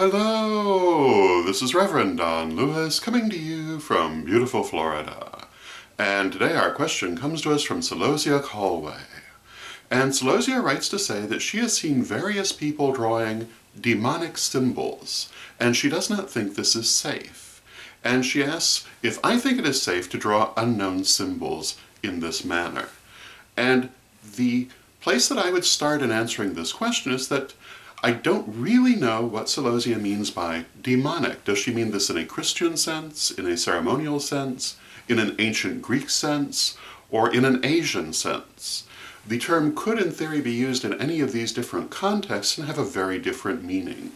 Hello, this is Reverend Don Lewis coming to you from beautiful Florida. And today our question comes to us from Celosia Calway. And Celosia writes to say that she has seen various people drawing demonic symbols, and she does not think this is safe. And she asks if I think it is safe to draw unknown symbols in this manner. And the place that I would start in answering this question is that I don't really know what Celosia means by demonic. Does she mean this in a Christian sense, in a ceremonial sense, in an ancient Greek sense, or in an Asian sense? The term could in theory be used in any of these different contexts and have a very different meaning.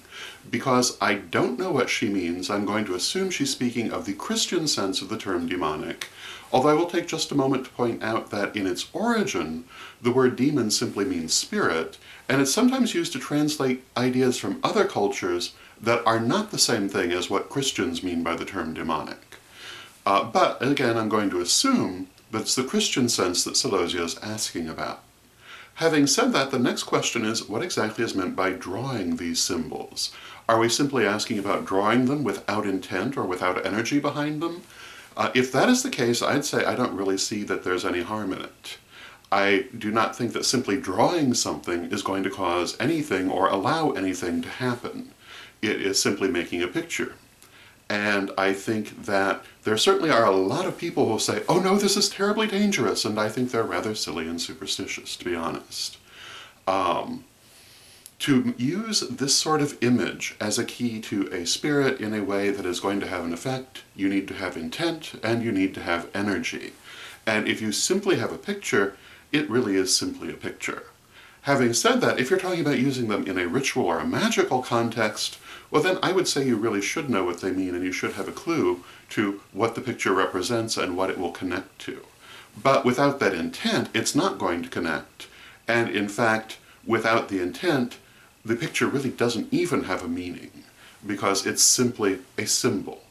Because I don't know what she means, I'm going to assume she's speaking of the Christian sense of the term demonic, although I will take just a moment to point out that in its origin, the word demon simply means spirit, and it's sometimes used to translate ideas from other cultures that are not the same thing as what Christians mean by the term demonic. Uh, but again, I'm going to assume that it's the Christian sense that Celosia is asking about. Having said that, the next question is what exactly is meant by drawing these symbols? Are we simply asking about drawing them without intent or without energy behind them? Uh, if that is the case, I'd say I don't really see that there's any harm in it. I do not think that simply drawing something is going to cause anything or allow anything to happen. It is simply making a picture. And I think that there certainly are a lot of people who say, oh no, this is terribly dangerous, and I think they're rather silly and superstitious, to be honest. Um, to use this sort of image as a key to a spirit in a way that is going to have an effect, you need to have intent and you need to have energy. And if you simply have a picture, it really is simply a picture. Having said that, if you're talking about using them in a ritual or a magical context, well then I would say you really should know what they mean and you should have a clue to what the picture represents and what it will connect to. But without that intent, it's not going to connect. And in fact, without the intent, the picture really doesn't even have a meaning because it's simply a symbol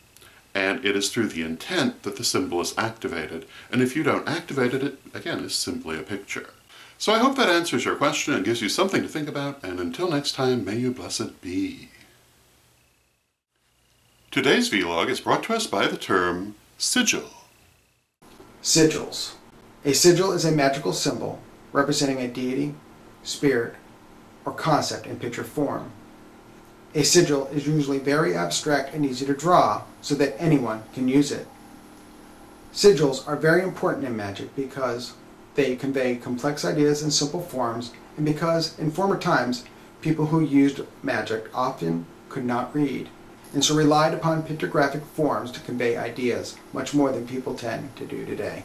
and it is through the intent that the symbol is activated, and if you don't activate it, it again is simply a picture. So I hope that answers your question and gives you something to think about, and until next time, may you blessed be. Today's vlog is brought to us by the term sigil. Sigils. A sigil is a magical symbol representing a deity, spirit, or concept in picture form. A sigil is usually very abstract and easy to draw so that anyone can use it. Sigils are very important in magic because they convey complex ideas in simple forms and because in former times people who used magic often could not read and so relied upon pictographic forms to convey ideas much more than people tend to do today.